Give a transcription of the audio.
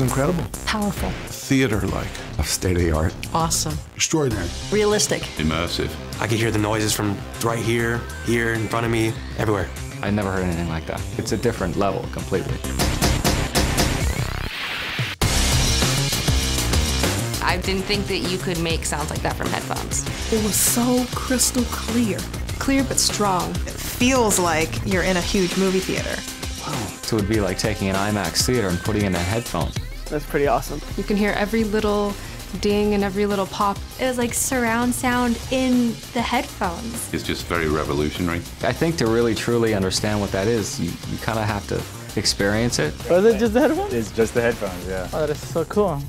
incredible. Powerful. Theater-like. State of the art. Awesome. Extraordinary. Realistic. Immersive. I could hear the noises from right here, here, in front of me, everywhere. I never heard anything like that. It's a different level completely. I didn't think that you could make sounds like that from headphones. It was so crystal clear. Clear but strong. It feels like you're in a huge movie theater. Wow. So it would be like taking an IMAX theater and putting in a headphone. That's pretty awesome. You can hear every little ding and every little pop. It was like surround sound in the headphones. It's just very revolutionary. I think to really truly understand what that is, you, you kind of have to experience it. Was it just the headphones? It's just the headphones, yeah. Oh, that is so cool.